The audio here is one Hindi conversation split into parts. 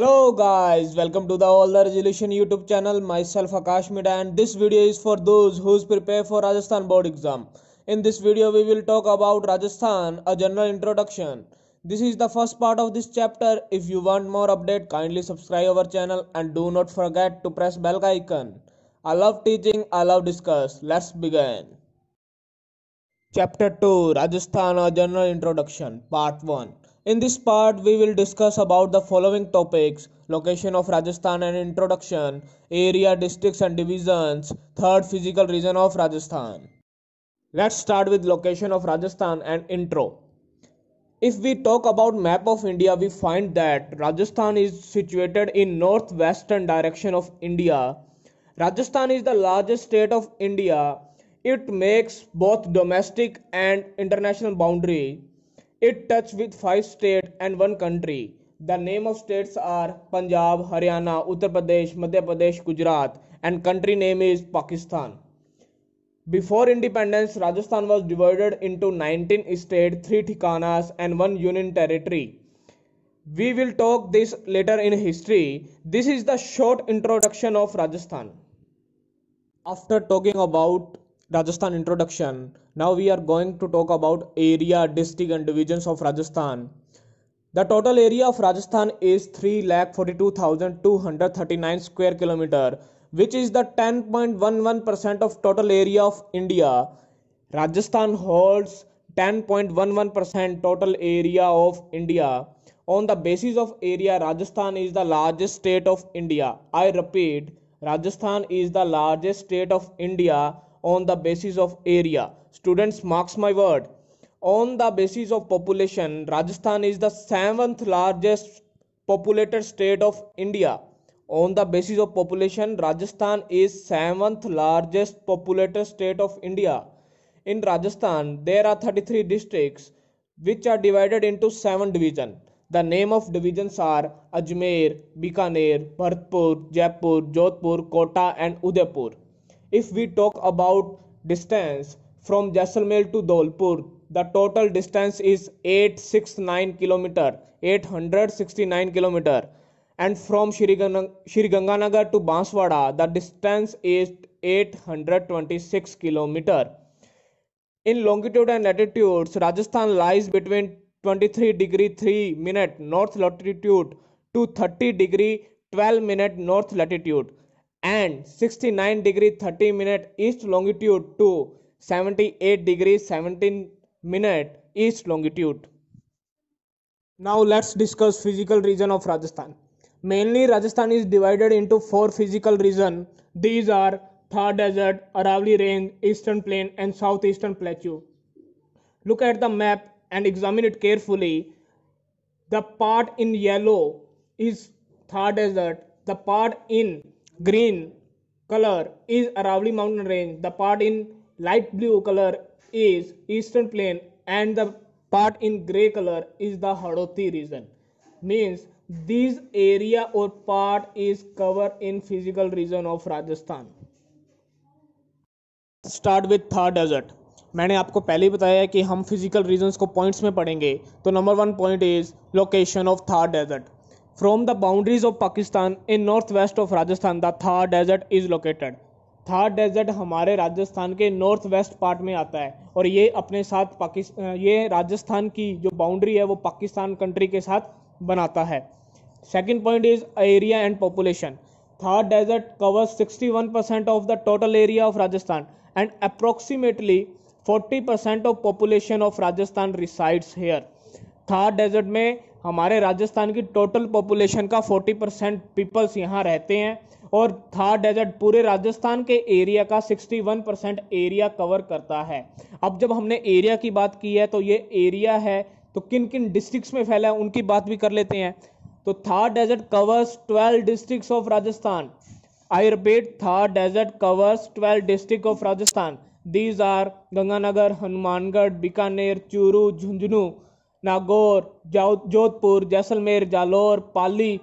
Hello guys, welcome to the All the Resolution YouTube channel. Myself Akash Mida and this video is for those who's prepare for Rajasthan board exam. In this video we will talk about Rajasthan, a general introduction. This is the first part of this chapter. If you want more update, kindly subscribe our channel and do not forget to press bell icon. I love teaching, I love discuss. Let's begin. Chapter 2 Rajasthan A General Introduction Part 1 In this part we will discuss about the following topics location of Rajasthan and introduction area districts and divisions third physical region of Rajasthan. Let's start with location of Rajasthan and intro. If we talk about map of India we find that Rajasthan is situated in northwestern direction of India. Rajasthan is the largest state of India. It makes both domestic and international boundary. It touches with five states and one country. The name of states are Punjab, Haryana, Uttar Pradesh, Madhya Pradesh, Gujarat and country name is Pakistan. Before independence, Rajasthan was divided into 19 states, 3 thikanas and 1 union territory. We will talk this later in history. This is the short introduction of Rajasthan. After talking about Rajasthan introduction. Now we are going to talk about area, district and divisions of Rajasthan. The total area of Rajasthan is 3,42,239 square kilometer which is the 10.11% of total area of India. Rajasthan holds 10.11% total area of India. On the basis of area, Rajasthan is the largest state of India. I repeat, Rajasthan is the largest state of India on the basis of area. Students, marks my word. On the basis of population, Rajasthan is the seventh largest populated state of India. On the basis of population, Rajasthan is seventh largest populated state of India. In Rajasthan, there are 33 districts which are divided into seven divisions. The name of divisions are Ajmer, Bikaner, Bharatpur, Jaipur, Jodhpur, Kota and Udaipur. If we talk about distance from Jaisalmer to Dholpur, the total distance is 869 km, 869 km. And from Shri Ganganagar to Banswada, the distance is 826 km. In longitude and latitudes, Rajasthan lies between 23 degree 3 minute north latitude to 30 degree 12 minute north latitude and 69 degree 30 minute east longitude to 78 degree 17 minute east longitude. Now let's discuss physical region of Rajasthan. Mainly Rajasthan is divided into four physical region. These are Thar Desert, Aravalli Range, Eastern Plain and Southeastern Plateau. Look at the map and examine it carefully. The part in yellow is Thar Desert. The part in green color is Aravalli mountain range. The part in light blue color is eastern plain and the part in gray color is the Hadoti region. Means this area or part is covered in physical region of Rajasthan. Start with Thar desert मैंने आपको पहले ही बताया कि हम फ़िज़िकल रीजंस को पॉइंट्स में पढ़ेंगे तो number one point is location of Thar desert From the boundaries of Pakistan in northwest of Rajasthan, the Thar Desert is located. Thar desert हमारे राजस्थान के नॉर्थ वेस्ट पार्ट में आता है और ये अपने साथ पाकिस्तान ये राजस्थान की जो बाउंड्री है वो पाकिस्तान कंट्री के साथ बनाता है। Second point is area and population Thar desert covers 61 percent of the total area of Rajasthan and approximately 40 percent of population of Rajasthan resides here Thar desert में हमारे राजस्थान की टोटल पॉपुलेशन का 40 परसेंट पीपल्स यहाँ रहते हैं और थार डेजर्ट पूरे राजस्थान के एरिया का 61 परसेंट एरिया कवर करता है। अब जब हमने एरिया की बात की है तो ये एरिया है तो किन किन डिस्ट्रिक्ट्स में फैला है, उनकी बात भी कर लेते हैं। तो Thar desert covers 12 districts of Rajasthan. I repeat Thar desert covers 12 district of Rajasthan. These are Ganganagar, Hanumangarh, Bikaner, Churu, Jhunjhunu. Nagaur Jodhpur, Jaisalmer, Jalore, Pali,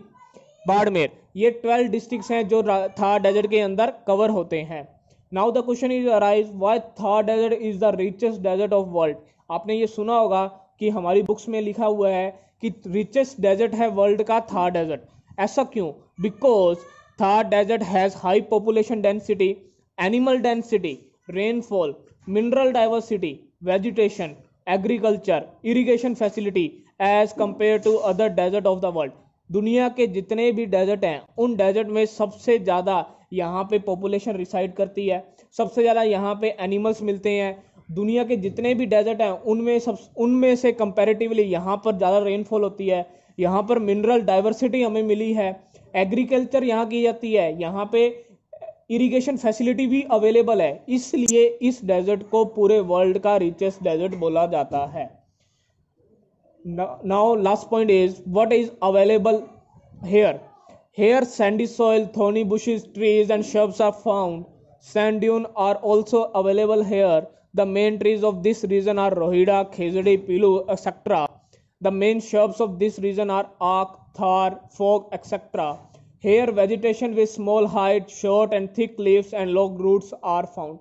Barmer. ये ट्वेल्व डिस्ट्रिक्ट हैं जो थार डेजर्ट के अंदर कवर होते हैं। Now the question is arise why Thar desert is the richest desert of world आपने ये सुना होगा कि हमारी बुक्स में लिखा हुआ है कि रिचेस्ट डेजर्ट है वर्ल्ड का थार डेजर्ट ऐसा क्यों? Because Thar desert has high population density animal density rainfall mineral diversity vegetation agriculture irrigation facility as compare to other desert of the world दुनिया के जितने भी डेजर्ट हैं, उन डेजर्ट में सबसे ज़्यादा यहाँ पे पॉपुलेशन रिसाइड करती है। सबसे ज़्यादा यहाँ पे एनिमल्स मिलते हैं। दुनिया के जितने भी डेजर्ट हैं, उनमें सब, उनमें से कंपैरेटिवली यहाँ पर ज़्यादा रेनफॉल होती है। यहाँ पर मिनरल डाइवर्सिटी हमें मिली है। एग्रीकल्चर यहाँ की जाती है। यहाँ पे इरिगेशन फैसिलिटी भी अवेलेबल है, इसलिए इस डेजर्ट को पूरे वर्ल्ड का रिचेस्ट डेजर्ट बोला जाता है। Now last point is what is available here here sandy soil thorny bushes trees and shrubs are found sand dune are also available here the main trees of this region are rohida khejri pilu etcetera the main shrubs of this region are aak thor phog etcetera Here vegetation with small height short and thick leaves and long roots are found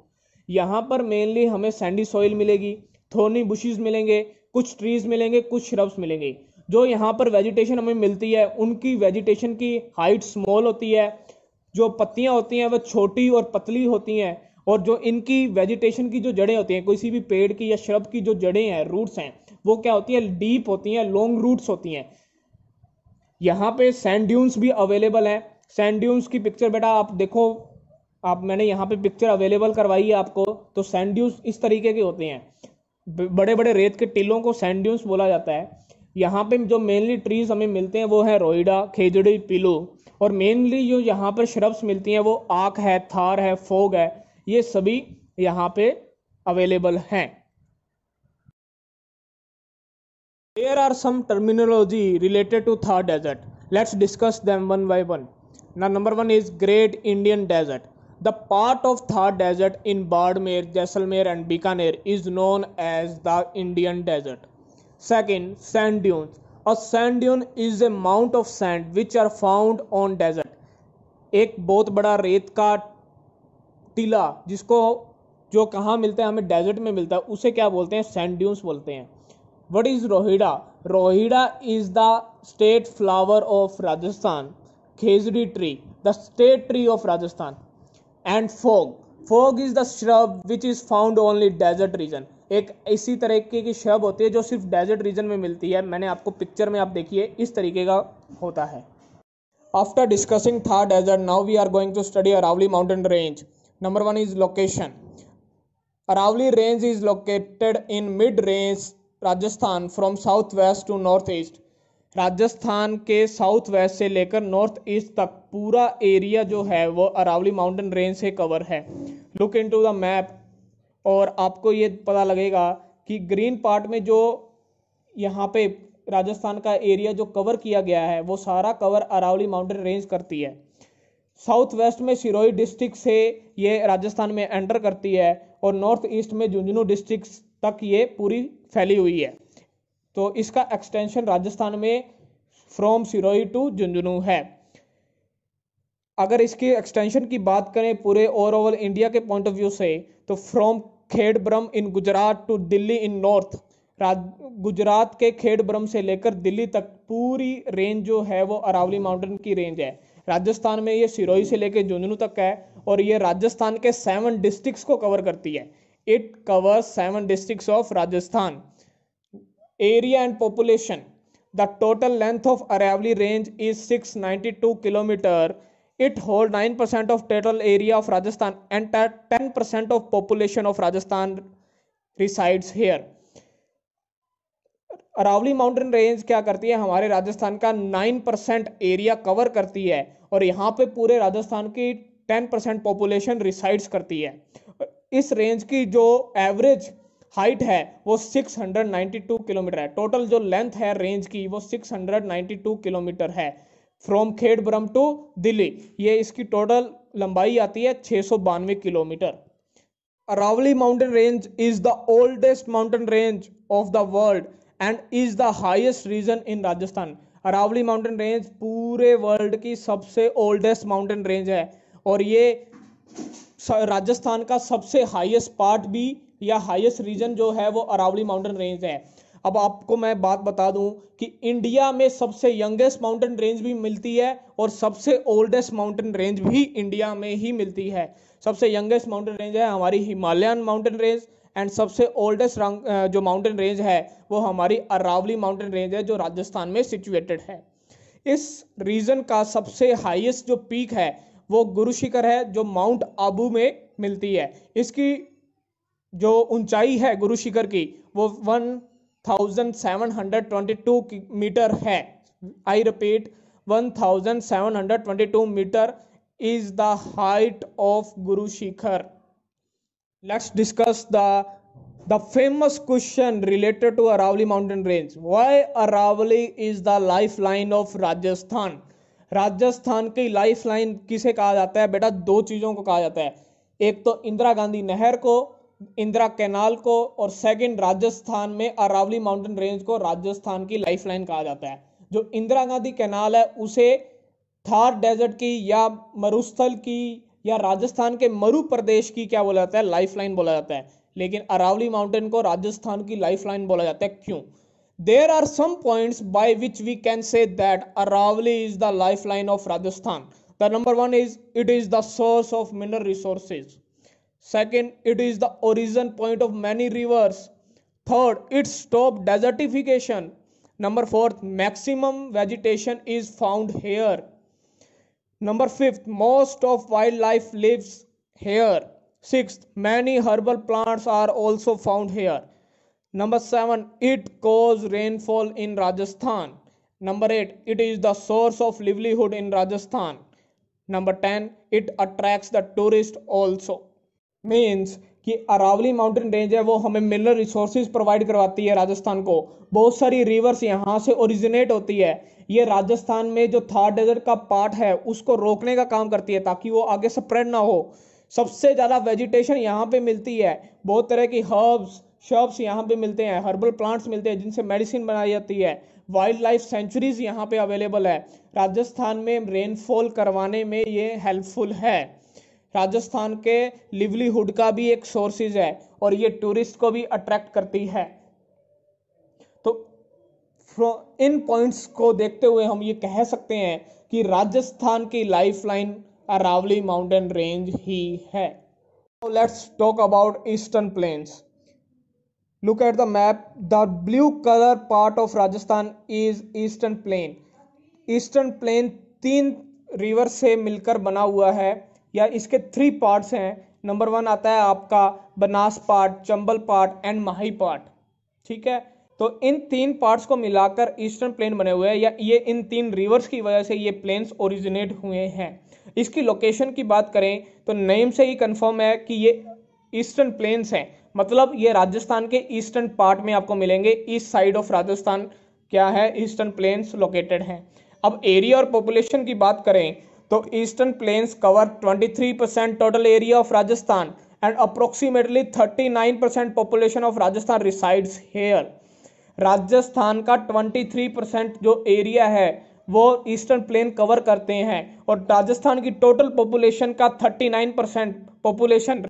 यहाँ पर मेनली हमें सैंडी सॉइल मिलेगी थोनी बुशीज मिलेंगे, कुछ ट्रीज मिलेंगे, कुछ श्रब्स मिलेंगे। जो यहाँ पर वेजिटेशन हमें मिलती है, उनकी वेजिटेशन की हाइट स्मॉल होती है। जो पत्तियाँ होती हैं, वह छोटी और पतली होती हैं। और जो इनकी वेजिटेशन की जो जड़ें होती हैं, किसी भी पेड़ की या श्रब की जो जड़ें हैं रूट्स हैं, वो क्या होती हैं? डीप होती हैं लॉन्ग रूट्स होती हैं। यहाँ पे सैंड ड्यून्स भी अवेलेबल है। सैंड ड्यून्स की पिक्चर बेटा आप देखो, आप, मैंने यहाँ पे पिक्चर अवेलेबल करवाई है आपको तो सैंड ड्यून्स इस तरीके के होते हैं। बड़े बड़े रेत के टिलों को सैंड ड्यून्स बोला जाता है। यहाँ पे जो मेनली ट्रीज हमें मिलते हैं वो है रोइडा, खेजड़ी, पिलो, और मेनली जो यहाँ पर श्रब्स मिलती हैं वो आक है, थार है, फोग है, ये सभी यहाँ पे अवेलेबल हैं। Here are some terminology related to Thar Desert. Let's discuss them one by one. Now, number one is Great Indian Desert. The part of Thar Desert in Bardmer, Jaisalmer, and Bikaner is known as the Indian Desert. Second, sand dunes. A sand dune is a mount of sand which are found on desert. एक बहुत बड़ा रेत का टीला जिसको जो कहाँ मिलता है हमें डेजर्ट में मिलता है उसे क्या बोलते हैं सैंड ड्यून्स बोलते हैं what is rohida rohida is the state flower of rajasthan khezdi tree the state tree of rajasthan and fog fog is the shrub which is found only desert region एक इसी तरीके की शब होती है जो सिर्फ़ डेजर्ट रीजन में मिलती है मैंने आपको पिक्चर में आप देखिए इस तरीके का होता है after discussing Thar desert now we are going to study Aravalli mountain range number one is location Aravalli range is located in mid range Rajasthan from south west to north east Rajasthan के साउथ वेस्ट से लेकर नॉर्थ ईस्ट तक पूरा एरिया जो है वो अरावली माउंटेन रेंज से कवर है। Look into the map और आपको ये पता लगेगा कि ग्रीन पार्ट में जो यहाँ पे राजस्थान का एरिया जो कवर किया गया है, वो सारा कवर अरावली माउंटेन रेंज करती है। साउथ वेस्ट में सिरोही डिस्ट्रिक्ट से ये राजस्थान में एंटर करती है और नॉर्थ ईस्ट में झुंझुनू डिस्ट्रिक्ट तक ये पूरी फैली हुई है। तो इसका एक्सटेंशन राजस्थान में फ्रॉम सिरोही टू झुंझुनू है। अगर इसके एक्सटेंशन की बात करें पूरे ओवरऑल इंडिया के पॉइंट ऑफ़ व्यू से तो from Khed Brahma in Gujarat to Delhi in north Gujarat के खेड़ ब्रह्म से लेकर दिल्ली तक पूरी रेंज जो है वो अरावली माउंटेन की रेंज है। राजस्थान में ये सिरोही से लेकर झुंझुनू तक है और ये राजस्थान के सेवन डिस्ट्रिक्ट्स को कवर करती है। It covers seven district of Rajasthan area and population the total length of Aravalli range is six ninety two kilometre it hold nine percent of total area of Rajasthan and ten percent of population of Rajasthan resides here Aravalli mountain range क्या करती है? हमारे राजस्थान का नाइन परसेंट एरिया कवर करती है और यहाँ पे पूरे राजस्थान की टेन परसेंट पॉपुलेशन रिसाइड्स करती है। इस रेंज की जो एवरेज हाइट है, वो 692 किलोमीटर है। टोटल जो लेंथ है रेंज की, वो 692 किलोमीटर है। From Khed Brahma to Delhi ये इसकी टोटल लंबाई आती है छः kilometre. Aravalli mountain range is the oldest mountain range of the world and is the highest region in Rajasthan Aravalli mountain range पूरे वर्ल्ड की सबसे ओल्डेस्ट माउंटेन रेंज है। और ये राजस्थान का सबसे हाईएस्ट पार्ट भी या हाईएस्ट रीजन जो है वो अरावली माउंटेन रेंज है। अब आपको मैं बात बता दूँ कि इंडिया में सबसे यंगेस्ट माउंटेन रेंज भी मिलती है और सबसे ओल्डेस्ट माउंटेन रेंज भी इंडिया में ही मिलती है। सबसे यंगेस्ट माउंटेन रेंज है हमारी हिमालयन माउंटेन रेंज एंड सबसे ओल्डेस्ट जो माउंटेन रेंज है वो हमारी अरावली माउंटेन रेंज है जो राजस्थान में सिचुएटेड है। इस रीजन का सबसे हाईएस्ट जो पीक है वो गुरु शिखर है जो माउंट आबू में मिलती है। इसकी जो ऊंचाई है गुरु शिखर की, वो 1722 मीटर है। I repeat 1722 metre is the height of Guru Shikhar. Let's discuss the the famous question related to Aravalli mountain range why Aravalli is the life line of Rajasthan Rajasthan की लाइफ लाइन किसे कहा जाता है? बेटा, दो चीज़ों को कहा जाता है। एक तो इंदिरा गांधी नहर को, इंदिरा कैनाल को और सेकंड राजस्थान में अरावली माउंटेन रेंज को राजस्थान की लाइफलाइन कहा जाता है। जो इंदिरा गांधी कैनाल है, उसे थार डेजर्ट की या मरुस्थल की या राजस्थान के मरु प्रदेश की क्या बोला जाता है? लाइफलाइन बोला जाता है। लेकिन अरावली माउंटेन को राजस्थान की लाइफलाइन बोला जाता है। क्यों? There are some points by which we can say that Aravalli is the lifeline of Rajasthan. The number one is it is the source of mineral resources. Second, it is the origin point of many rivers. Third, it stops desertification. Number fourth, maximum vegetation is found here. Number fifth, most of wildlife lives here. Sixth, many herbal plants are also found here. Number seven, it cause rainfall in Rajasthan. Number eight, it is the source of livelihood in Rajasthan. Number 10, it attracts the tourist also. Means कि अरावली माउंटेन रेंज है वो हमें मिनरल रिसोर्सेज प्रोवाइड करवाती है राजस्थान को बहुत सारी रिवर्स यहाँ से ओरिजिनेट होती है ये राजस्थान में जो थार डेजर्ट का पार्ट है उसको रोकने का काम करती है ताकि वो आगे स्प्रेड ना हो सबसे ज़्यादा वेजिटेशन यहाँ पे मिलती है बहुत तरह की हर्ब्स शर्ब्स यहाँ पे मिलते हैं हर्बल प्लांट्स मिलते हैं, जिनसे मेडिसिन बनाई जाती है। वाइल्ड लाइफ सेंचुरीज यहाँ पे अवेलेबल है। राजस्थान में रेनफॉल करवाने में ये हेल्पफुल है। राजस्थान के लिवलीहुड का भी एक सोर्सेज है और ये टूरिस्ट को भी अट्रैक्ट करती है। तो इन पॉइंट्स को देखते हुए हम ये कह सकते हैं कि राजस्थान की लाइफलाइन अरावली माउंटेन रेंज ही है। Let's talk about eastern plains look at the map the blue colour part of Rajasthan is eastern plain eastern plain तीन रिवर से मिलकर बना हुआ है, या इसके थ्री पार्ट्स हैं। नंबर वन आता है आपका Banas part Chambal part and Mahi part ठीक है? तो इन तीन पार्ट्स को मिलाकर ईस्टर्न प्लेन बने हुए हैं, या ये इन तीन रिवर्स की वजह से ये प्लेन्स ओरिजिनेट हुए हैं। इसकी लोकेशन की बात करें तो नेम से ही कंफर्म है कि ये ईस्टर्न प्लेन्स हैं। मतलब ये राजस्थान के ईस्टर्न पार्ट में आपको मिलेंगे। ईस्ट साइड ऑफ़ राजस्थान क्या है? ईस्टर्न प्लेन्स लोकेटेड हैं। अब एरिया और पॉपुलेशन की बात करें तो eastern plains cover 23 percent total area of Rajasthan and approximately 39 percent population of Rajasthan resides here Rajasthan का 23 परसेंट जो एरिया है, वो ईस्टर्न प्लेन कवर करते हैं और राजस्थान की टोटल पॉपुलेशन का 39 परसेंट पॉपुलेशन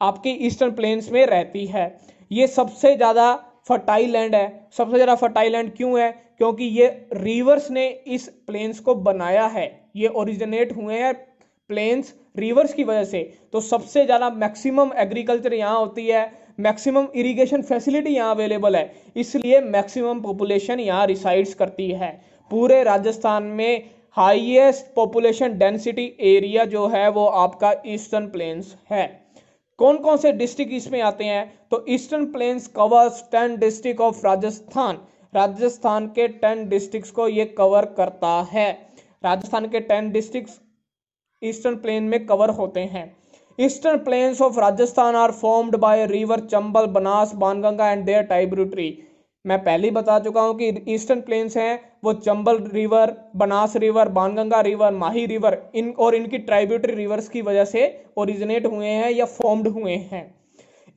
आपकी ईस्टर्न प्लेन्स में रहती है। ये सबसे ज़्यादा फर्टाइल लैंड है। सबसे ज़्यादा फर्टाइल लैंड क्यों है? क्योंकि ये रिवर्स ने इस प्लेन्स को बनाया है। ये ओरिजिनेट हुए हैं प्लेन्स रिवर्स की वजह से। तो सबसे ज़्यादा मैक्सिमम एग्रीकल्चर यहाँ होती है। मैक्सिमम इरिगेशन फैसिलिटी यहाँ अवेलेबल है। इसलिए मैक्सिमम पॉपुलेशन यहाँ रिसाइड्स करती है। पूरे राजस्थान में हाईएस्ट पॉपुलेशन डेंसिटी एरिया जो है वो आपका ईस्टर्न प्लेन्स है। कौन कौन से डिस्ट्रिक्ट इसमें आते हैं? तो eastern plains covers ten district of Rajasthan Rajasthan के टेन डिस्ट्रिक्ट को ये कवर करता है। राजस्थान के टेन डिस्ट्रिक्ट ईस्टर्न प्लेन में कवर होते हैं। Eastern plains of Rajasthan are formed by river Chambal Banas Banganga and their tributary मैं पहले ही बता चुका हूँ कि ईस्टर्न प्लेन्स हैं, वो Chambal river, Banas river Banganga river, Mahi river, इन और इनकी ट्राइब्यूटरी रिवर्स की वजह से ओरिजिनेट हुए हैं या फॉर्म्ड हुए हैं।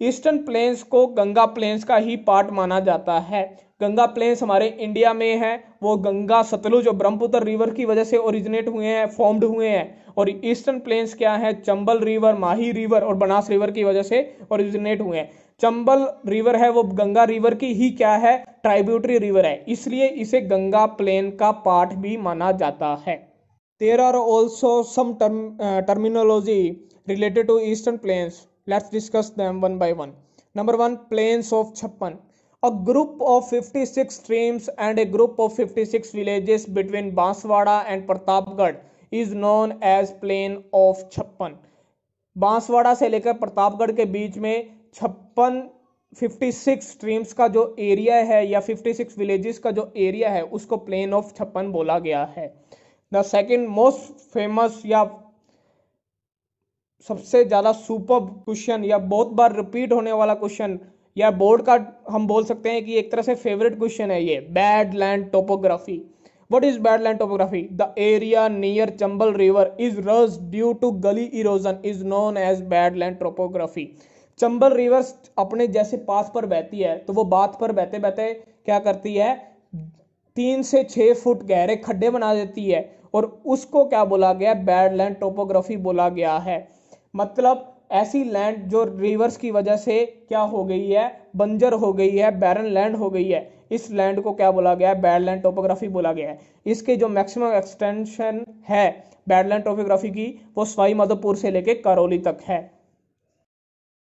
ईस्टर्न प्लेन्स को गंगा प्लेन्स का ही पार्ट माना जाता है। गंगा प्लेन्स हमारे इंडिया में है, वो गंगा सतलुज और ब्रह्मपुत्र रिवर की वजह से ओरिजिनेट हुए हैं फॉर्म्ड हुए हैं और ईस्टर्न प्लेन्स क्या है, चंबल रिवर, माही रिवर और बनास रिवर की वजह से ओरिजिनेट हुए हैं। चंबल रिवर है, वो गंगा रिवर की ही क्या है ट्राइब्यूटरी रिवर है, इसलिए इसे गंगा प्लेन का पार्ट भी माना जाता है। There are also some terminology related to eastern plains. Let's discuss them one by one number one plains of Chhappan a group of 56 six streams and a group of 56 six villages between Banswara and Pratapgarh is known as plain of Chhappan Banswara से लेकर प्रतापगढ़ के बीच में छप्पन 56 सिक्स स्ट्रीम्स का जो एरिया है या 56 सिक्स विलेजेस का जो एरिया है, उसको प्लेन ऑफ़ छप्पन बोला गया है। द सेकेंड मोस्ट फ़ेमस या सबसे ज़्यादा सुपर क्वेश्चन या बहुत बार रिपीट होने वाला क्वेश्चन या बोर्ड का हम बोल सकते हैं कि एक तरह से फेवरेट क्वेश्चन है ये bad land topography what is bad land topography the area near Chambal river is रस due to gully erosion is known as bad land topography Chambal river अपने जैसे पाथ पर बहती है तो वो बात पर बहते बहते क्या करती है? तीन से छह फुट गहरे खड्डे बना देती है और उसको क्या बोला गया? बैड लैंड टोपोग्राफी बोला गया है। मतलब ऐसी लैंड जो रिवर्स की वजह से क्या हो गई है? बंजर हो गई है बैरन लैंड हो गई है। इस लैंड को क्या बोला गया है? बैडलैंड टोपोग्राफी बोला गया है। इसके जो मैक्सिमम एक्सटेंशन है बैडलैंड टोपोग्राफी की, वो सवाई माधोपुर से लेके करौली तक है।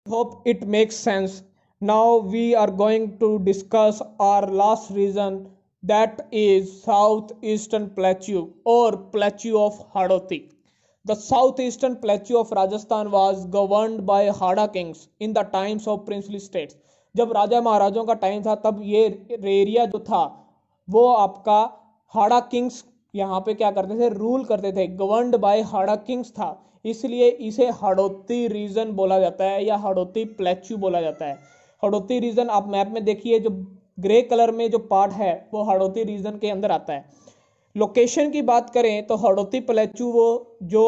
Hope it makes sense now we are going to discuss our last region that is south eastern plateau और plateau of Hadoti The southeastern plateau of Rajasthan was governed by Hada kings in the times of princely states. जब राजा महाराजों का टाइम था, तब ये एरिया जो था, वो आपका हाड़ा किंग्स यहाँ पे क्या करते थे? रूल करते थे। गवर्नड बाय हाड़ा किंग्स था। इसलिए इसे हड़ोती रीजन बोला जाता है या हड़ोती प्लेच्यू बोला जाता है। हड़ोती रीजन आप मैप में देखिए, जो ग्रे कलर में जो पार्ट है, वो हड़ोती रीजन के अंदर आता है। लोकेशन की बात करें तो हड़ौती प्लेचू वो, जो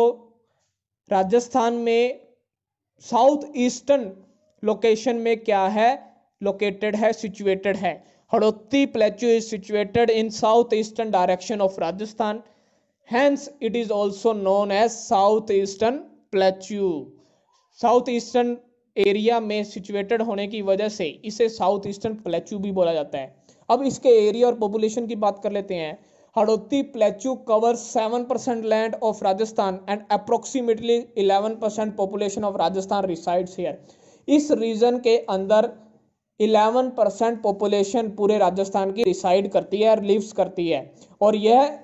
राजस्थान में साउथ ईस्टर्न लोकेशन में क्या है? लोकेटेड है सिचुएटेड है। Hadoti plateau is situated in south eastern direction of Rajasthan. Hence it is also known as south eastern plateau south eastern area में सिचुएटेड होने की वजह से इसे साउथ ईस्टर्न प्लेचू भी बोला जाता है। अब इसके एरिया और पॉपुलेशन की बात कर लेते हैं। Hadoti Plateau covers 7% land of Rajasthan and approximately 11% population of Rajasthan resides here. इस रीजन के अंदर 11 परसेंट पॉपुलेशन पूरे राजस्थान की रिसाइड करती है और लिव्स करती है। और यह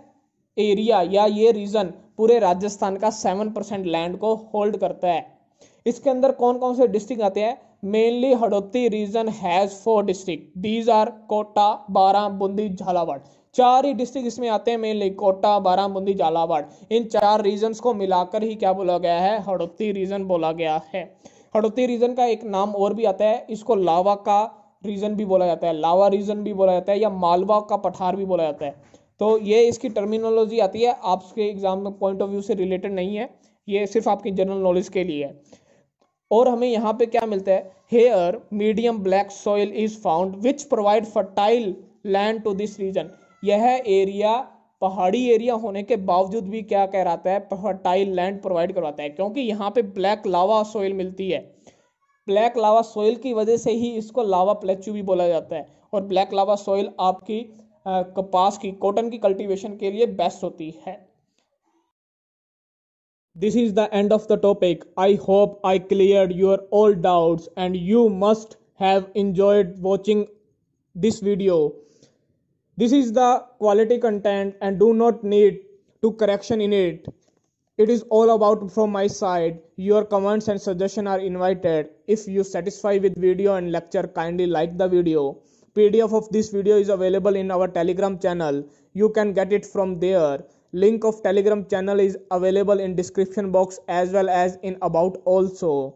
एरिया या ये रीजन पूरे राजस्थान का 7 परसेंट लैंड को होल्ड करता है। इसके अंदर कौन कौन से डिस्ट्रिक्ट आते हैं? Mainly Hadoti reason has four district these are Kota बारा बूंदी झालावाड़ चार ही डिस्ट्रिक्ट इसमें आते हैं मेनली कोटा बाराबूंदी झालावाड़। इन चार रीजन को मिलाकर ही क्या बोला गया है? हड़ौती रीजन बोला गया है। हड़ौती रीजन का एक नाम और भी आता है, इसको लावा का रीजन भी बोला जाता है। लावा रीजन भी बोला जाता है या मालवा का पठार भी बोला जाता है। तो ये इसकी टर्मिनोलॉजी आती है, आपके एग्ज़ाम में पॉइंट ऑफ़ व्यू से रिलेटेड नहीं है, ये सिर्फ़ आपकी जनरल नॉलेज के लिए है। और हमें यहाँ पे क्या मिलता है? Here medium black soil is found which provide fertile land to this region यह एरिया, पहाड़ी एरिया होने के बावजूद भी क्या कहलाता है फर्टाइल लैंड प्रोवाइड करवाता है, क्योंकि यहाँ पे ब्लैक लावा सोइल मिलती है ब्लैक लावा सोइल की वजह से ही इसको लावा प्लेचू भी बोला जाता है, और ब्लैक लावा सोइल आपकी कपास की कॉटन की कल्टीवेशन के लिए बेस्ट होती है This is the end of the topic. I hope I cleared your all doubts and you must have enjoyed watching this video. This is the quality content and do not need to correction in it. It is all about from my side. Your comments and suggestion are invited. If you satisfy with video and lecture kindly like the video. Pdf of this video is available in our telegram channel. You can get it from there. Link of telegram channel is available in description box as well as in about also.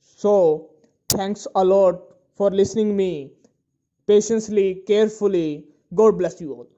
So thanks a lot for listening me patiently, carefully. God bless you all.